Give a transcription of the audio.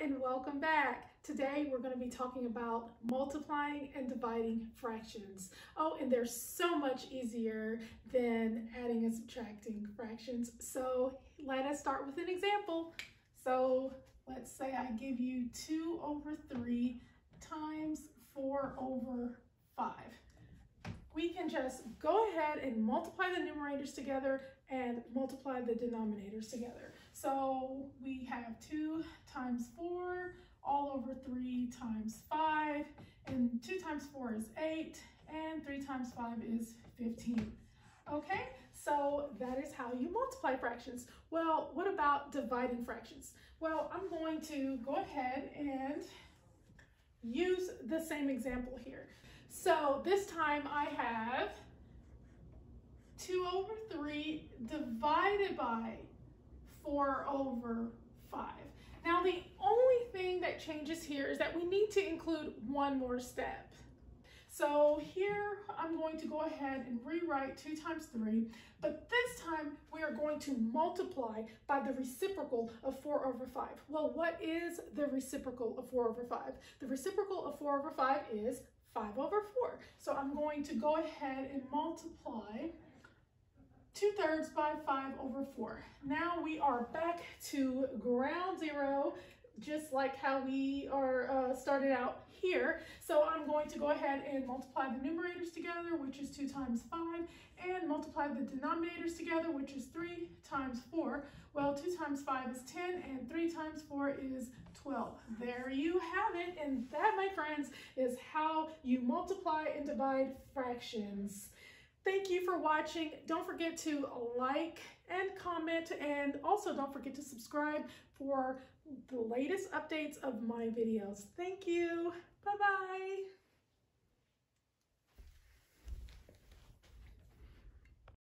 and welcome back. Today we're going to be talking about multiplying and dividing fractions. Oh, and they're so much easier than adding and subtracting fractions. So let us start with an example. So let's say I give you 2 over 3 times 4 over 5 we can just go ahead and multiply the numerators together and multiply the denominators together. So we have 2 times 4 all over 3 times 5, and 2 times 4 is 8, and 3 times 5 is 15. Okay, so that is how you multiply fractions. Well, what about dividing fractions? Well, I'm going to go ahead and use the same example here. So this time I have 2 over 3 divided by 4 over 5. Now the only thing that changes here is that we need to include one more step. So here I'm going to go ahead and rewrite 2 times 3, but this time we are going to multiply by the reciprocal of 4 over 5. Well, what is the reciprocal of 4 over 5? The reciprocal of 4 over 5 is 5 over 4. So I'm going to go ahead and multiply 2 thirds by 5 over 4. Now we are back to ground zero, just like how we are uh, started out here. So I'm going to go ahead and multiply the numerators together, which is 2 times 5, and multiply the denominators together, which is 3 times 4. Well, 2 times 5 is 10, and 3 times 4 is 12. There you have it, and that, my friends, is how you multiply and divide fractions. Thank you for watching. Don't forget to like and comment and also don't forget to subscribe for the latest updates of my videos. Thank you. Bye-bye.